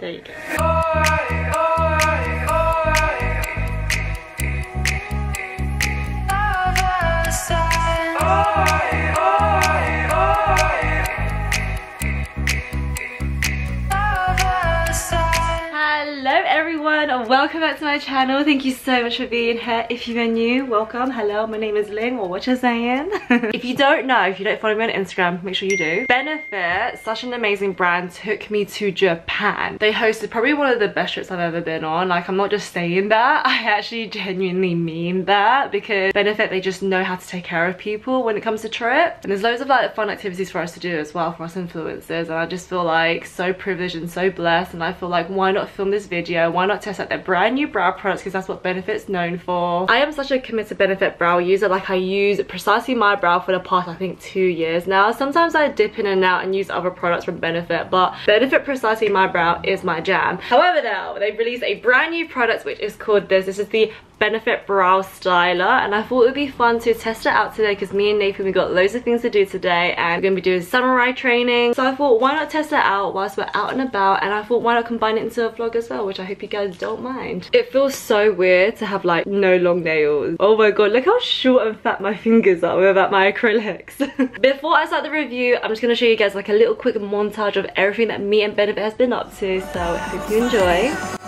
There you go. Welcome back to my channel. Thank you so much for being here. If you are new, welcome. Hello, my name is Ling or what you're saying. if you don't know, if you don't follow me on Instagram, make sure you do. Benefit, such an amazing brand, took me to Japan. They hosted probably one of the best trips I've ever been on. Like I'm not just saying that, I actually genuinely mean that because Benefit, they just know how to take care of people when it comes to trip. And there's loads of like fun activities for us to do as well for us influencers. And I just feel like so privileged and so blessed. And I feel like why not film this video? Why not test out their brand new brow products because that's what Benefit's known for. I am such a committed Benefit brow user. Like I use precisely my brow for the past I think two years now. Sometimes I dip in and out and use other products from Benefit but Benefit precisely my brow is my jam. However though, they've released a brand new product which is called this. This is the Benefit Brow Styler and I thought it would be fun to test it out today because me and Nathan we got loads of things to do today and we're going to be doing samurai training so I thought why not test it out whilst we're out and about and I thought why not combine it into a vlog as well which I hope you guys don't mind. It feels so weird to have like no long nails. Oh my god look how short and fat my fingers are without my acrylics. Before I start the review I'm just going to show you guys like a little quick montage of everything that me and Benefit has been up to so I hope you enjoy.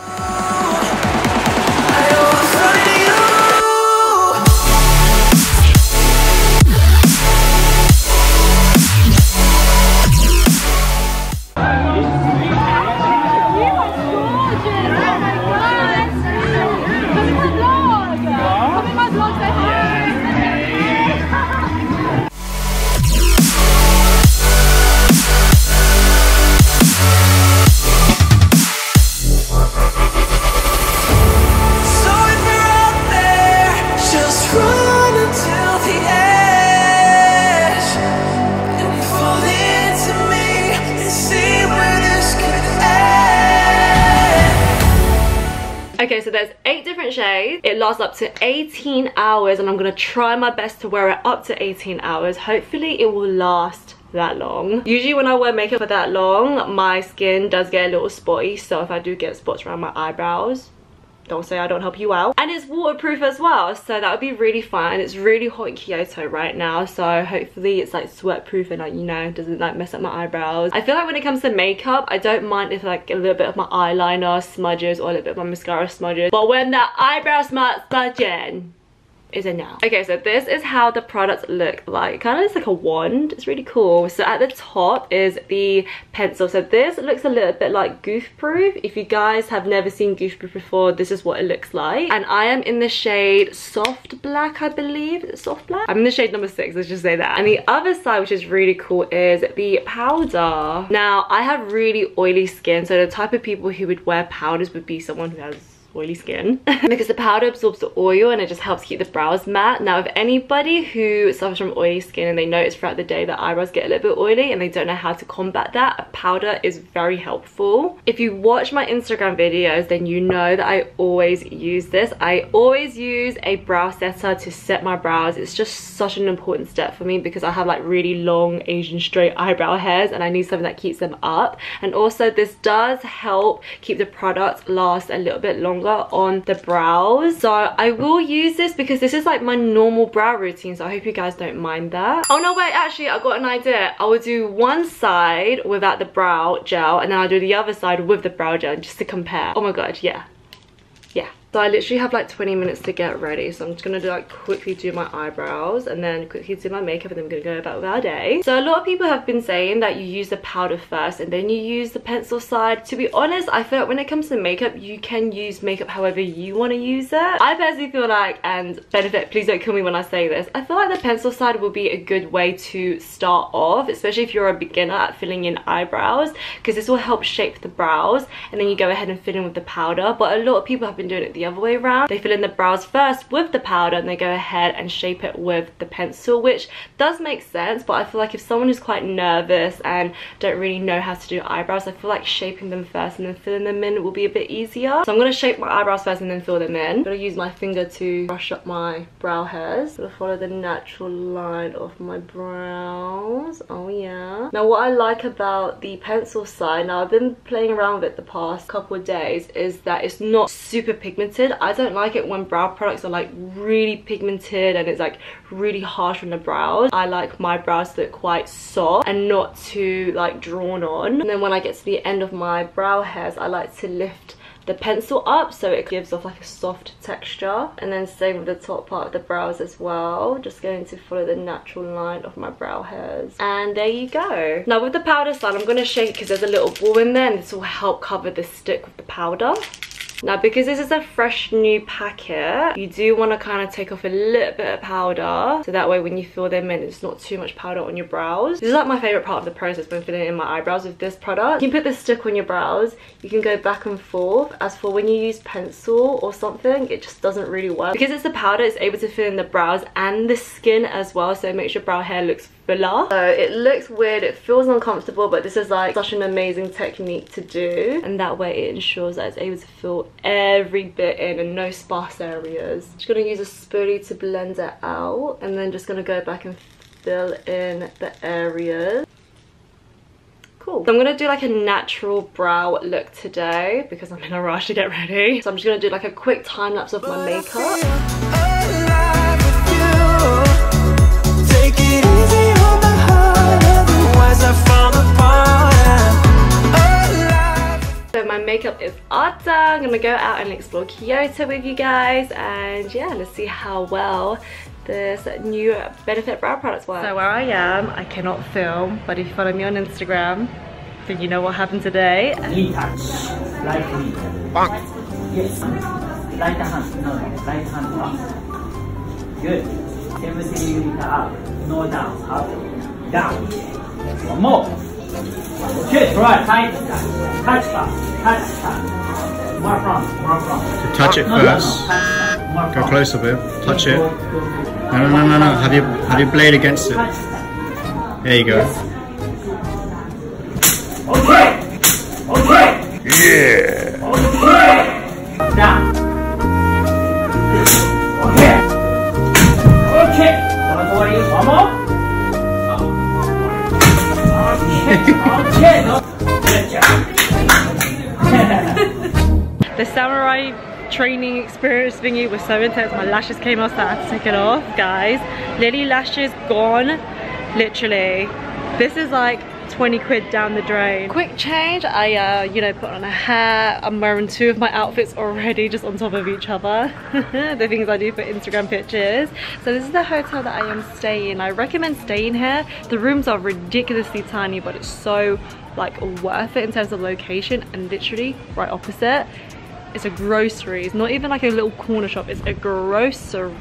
Okay, so there's eight different shades. It lasts up to 18 hours and I'm gonna try my best to wear it up to 18 hours. Hopefully it will last that long. Usually when I wear makeup for that long, my skin does get a little spotty. So if I do get spots around my eyebrows, don't say I don't help you out. And it's waterproof as well, so that would be really fun. It's really hot in Kyoto right now, so hopefully it's like sweat proof and like, you know, doesn't like mess up my eyebrows. I feel like when it comes to makeup, I don't mind if like a little bit of my eyeliner smudges or a little bit of my mascara smudges. But when the eyebrow smudge smudging, is a no. Okay, so this is how the products look like. Kind of looks like a wand. It's really cool. So at the top is the pencil. So this looks a little bit like Goof Proof. If you guys have never seen Goof Proof before, this is what it looks like. And I am in the shade Soft Black, I believe. Soft Black? I'm in the shade number six, let's just say that. And the other side, which is really cool, is the powder. Now, I have really oily skin, so the type of people who would wear powders would be someone who has oily skin. Because the powder absorbs the oil and it just helps keep the brows matte. Now if anybody who suffers from oily skin and they notice throughout the day that eyebrows get a little bit oily and they don't know how to combat that a powder is very helpful. If you watch my instagram videos then you know that i always use this. I always use a brow setter to set my brows. It's just such an important step for me because i have like really long asian straight eyebrow hairs and i need something that keeps them up. And also this does help keep the product last a little bit longer on the brows. So i will use this because this is like my normal brow routine so i hope you guys don't mind that. Oh no wait actually i got an idea. I will do one side without the brow gel and then i'll do the other side with the brow gel just to compare. Oh my god yeah. Yeah so I literally have like 20 minutes to get ready. So I'm just gonna do like quickly do my eyebrows and then quickly do my makeup and then I'm gonna go about with our day. So a lot of people have been saying that you use the powder first and then you use the pencil side. To be honest, I feel like when it comes to makeup, you can use makeup however you wanna use it. I personally feel like, and benefit, please don't kill me when I say this, I feel like the pencil side will be a good way to start off, especially if you're a beginner at filling in eyebrows, because this will help shape the brows and then you go ahead and fill in with the powder. But a lot of people have been doing it the other way around. They fill in the brows first with the powder and they go ahead and shape it with the pencil, which does make sense. But I feel like if someone is quite nervous and don't really know how to do eyebrows, I feel like shaping them first and then filling them in will be a bit easier. So I'm going to shape my eyebrows first and then fill them in. I'm to use my finger to brush up my brow hairs. I'm to follow the natural line of my brows. Oh yeah. Now what I like about the pencil side, now I've been playing around with it the past couple of days, is that it's not super pigmented. I don't like it when brow products are like really pigmented and it's like really harsh on the brows. I like my brows to look quite soft and not too like drawn on. And then when I get to the end of my brow hairs, I like to lift the pencil up so it gives off like a soft texture. And then same with the top part of the brows as well. Just going to follow the natural line of my brow hairs. And there you go. Now with the powder side i'm going to shake because there's a little ball in there and this will help cover the stick with the powder now because this is a fresh new packet, you do want to kind of take off a little bit of powder so that way when you fill them in it's not too much powder on your brows. This is like my favourite part of the process when filling in my eyebrows with this product. You can put the stick on your brows, you can go back and forth. As for when you use pencil or something, it just doesn't really work. Because it's the powder, it's able to fill in the brows and the skin as well so it makes your brow hair looks fuller. So it looks weird, it feels uncomfortable, but this is like such an amazing technique to do. And that way it ensures that it's able to fill every bit in and no sparse areas. Just gonna use a spoolie to blend it out and then just gonna go back and fill in the areas. Cool. So I'm gonna do like a natural brow look today because I'm in a rush to get ready. So I'm just gonna do like a quick time lapse of my makeup. So my makeup is all done. I'm gonna go out and explore Kyoto with you guys and yeah, let's see how well this new Benefit brow products work. So where I am, I cannot film, but if you follow me on Instagram, then you know what happened today. Knee touch, right knee. Yes. Right hand, no, no, right hand up. Good. Same thing up, no down, up, down. One more. Okay, right, tight, touch, touch back, touch, touch. More front, more front. Touch it first. touch, more Go front. close a bit. Touch it. No, no, no, no, no. Have your have your blade against it. Touch that. There you go. Okay. Okay. Yeah. Okay. Down. Okay. Okay. Don't worry. One more. The samurai training experience thingy was so intense. My lashes came off, so I had to take it off. Guys, Lily lashes gone. Literally. This is like 20 quid down the drain. Quick change. I, uh, you know, put on a hat. I'm wearing two of my outfits already just on top of each other. the things I do for Instagram pictures. So this is the hotel that I am staying. I recommend staying here. The rooms are ridiculously tiny, but it's so like worth it in terms of location and literally right opposite it's a grocery. It's not even like a little corner shop. It's a groceries.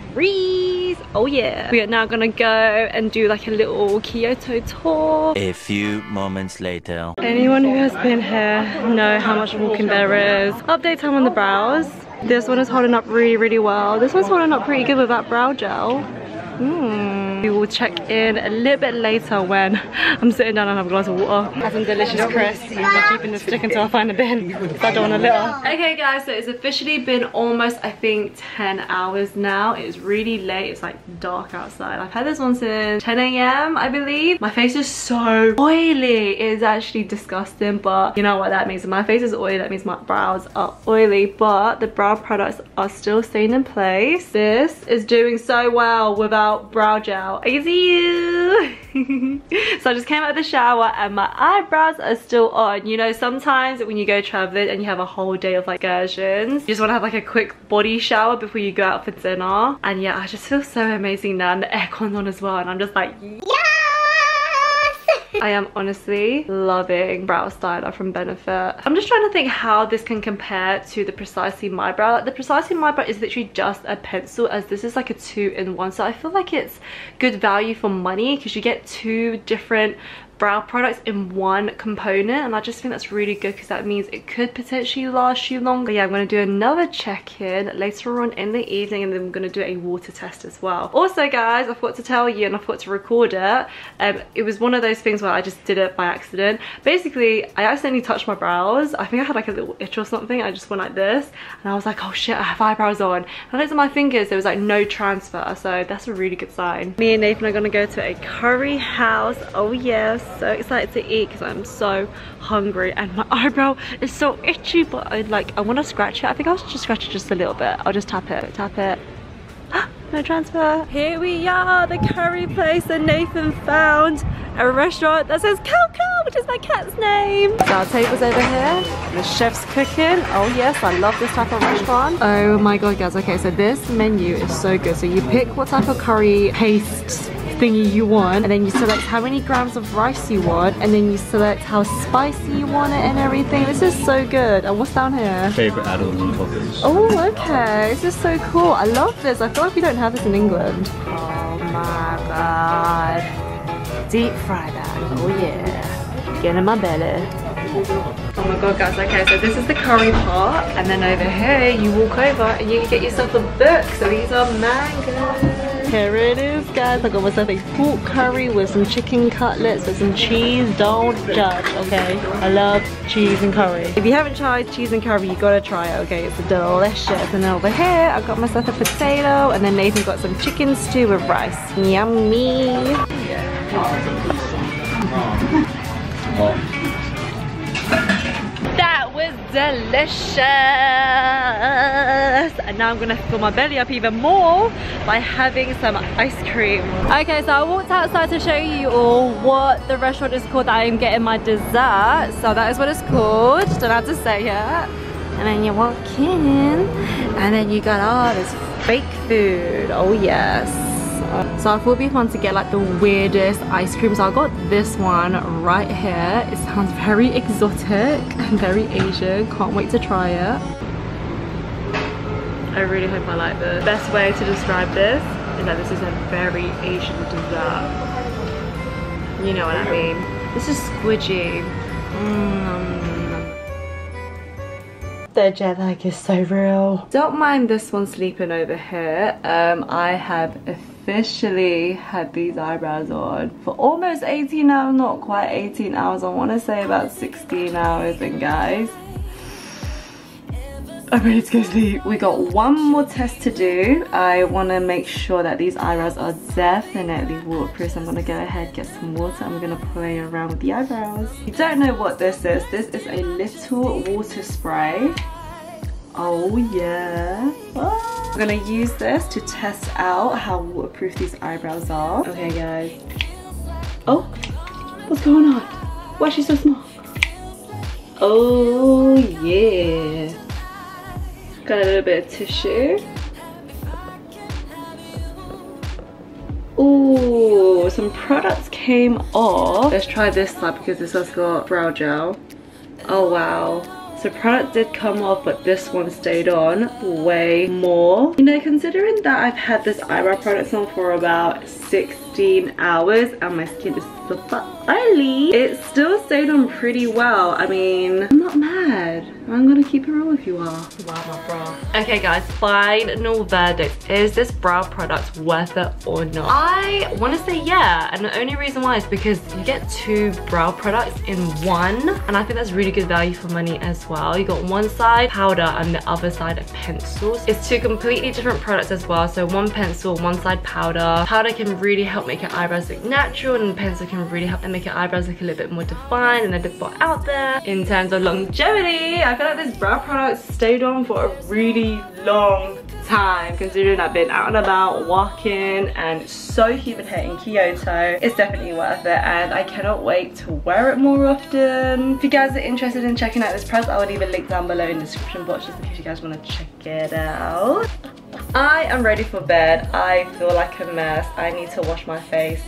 Oh yeah. We are now gonna go and do like a little Kyoto tour. A few moments later. Anyone who has been here know how much walking there is. Update time on the brows. This one is holding up really, really well. This one's holding up pretty good with that brow gel. Hmm. We will check in a little bit later when I'm sitting down and have a glass of water. Have some delicious crisps. I'm keeping the stick until I find a bin. I don't want a litter. Okay guys, so it's officially been almost I think 10 hours now. It's really late. It's like dark outside. I've had this one since 10 a.m. I believe. My face is so oily. It is actually disgusting but you know what that means. My face is oily, that means my brows are oily but the brow products are still staying in place. This is doing so well without brow gel. I see you. so I just came out of the shower and my eyebrows are still on. You know, sometimes when you go traveling and you have a whole day of like excursions, you just want to have like a quick body shower before you go out for dinner. And yeah, I just feel so amazing now and the aircon's on as well. And I'm just like, I am honestly loving Brow Styler from Benefit. I'm just trying to think how this can compare to the Precisely My Brow. Like the Precisely My Brow is literally just a pencil as this is like a two-in-one. So I feel like it's good value for money because you get two different brow products in one component and I just think that's really good because that means it could potentially last you longer. Yeah, I'm going to do another check-in later on in the evening and then I'm going to do a water test as well. Also guys, I forgot to tell you and I forgot to record it. Um, it was one of those things where I just did it by accident. Basically, I accidentally touched my brows. I think I had like a little itch or something. I just went like this and I was like, oh shit, I have eyebrows on. And I looked at my fingers, there was like no transfer. So that's a really good sign. Me and Nathan are going to go to a curry house. Oh yes so excited to eat because I'm so hungry and my eyebrow is so itchy but I like I want to scratch it. I think I'll just scratch it just a little bit. I'll just tap it tap it. No transfer. Here we are the curry place that Nathan found. A restaurant that says Cow Cow which is my cat's name. So our table's over here. The chef's cooking. Oh yes I love this type of restaurant. Oh my god guys. Okay so this menu is so good. So you pick what type of curry paste thingy you want and then you select how many grams of rice you want and then you select how spicy you want it and everything. This is so good. And what's down here? Favorite add-ons and toppers. oh okay. This is so cool. I love this. I feel like we don't have this in england. Oh my god. Deep fry that oh yeah. Get in my belly. Oh my god guys, okay so this is the curry part and then over here you walk over and you get yourself a book. So these are mangoes. Here it is guys, I got myself a pork curry with some chicken cutlets with some cheese, don't judge, okay? I love cheese and curry. If you haven't tried cheese and curry, you gotta try it, okay? It's delicious. And over here, I've got myself a potato and then Nathan got some chicken stew with rice. Yummy. That was delicious. And now I'm gonna fill my belly up even more by having some ice cream. Okay, so I walked outside to show you all what the restaurant is called that I am getting my dessert. So that is what it's called. Don't have to say it. And then you walk in and then you got all this fake food. Oh yes. So I thought it'd be fun to get like the weirdest ice cream. So I got this one right here. It sounds very exotic and very Asian. Can't wait to try it. I really hope I like this. Best way to describe this is that this is a very Asian dessert. You know what I mean. This is squidgy. Mm. The jet lag is so real. Don't mind this one sleeping over here. Um, I have officially had these eyebrows on for almost 18 hours, not quite 18 hours. I want to say about 16 hours. And guys, I'm ready to go sleep. We got one more test to do. I want to make sure that these eyebrows are definitely waterproof. I'm going to go ahead, get some water. I'm going to play around with the eyebrows. You don't know what this is. This is a little water spray. Oh yeah. Ah. I'm going to use this to test out how waterproof these eyebrows are. Okay guys. Oh, what's going on? Why is she so small? Oh yeah. Got a little bit of tissue. Ooh, some products came off. Let's try this side because this has got brow gel. Oh wow. So product did come off, but this one stayed on way more. You know, considering that I've had this eyebrow product on for about 16 hours and my skin is super oily, it still stayed on pretty well. I mean, I'm not mad. I'm gonna keep it real if you are. Wow, my bra. Okay guys, final verdict. Is this brow product worth it or not? I wanna say yeah, and the only reason why is because you get two brow products in one, and I think that's really good value for money as well. You got one side powder and the other side of pencils. It's two completely different products as well. So one pencil, one side powder. Powder can really help make your eyebrows look natural and pencil can really help them make your eyebrows look a little bit more defined and a bit more out there. In terms of longevity, I feel like this brow product stayed on for a really long time considering I've been out and about walking and so humid here in Kyoto. It's definitely worth it and I cannot wait to wear it more often. If you guys are interested in checking out this product, I will leave a link down below in the description box just in case you guys want to check it out. I am ready for bed. I feel like a mess. I need to wash my face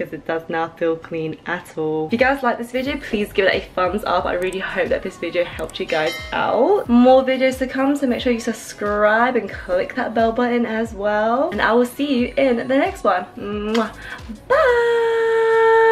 because it does not feel clean at all. If you guys like this video, please give it a thumbs up. I really hope that this video helped you guys out. More videos to come, so make sure you subscribe and click that bell button as well. And I will see you in the next one. Bye!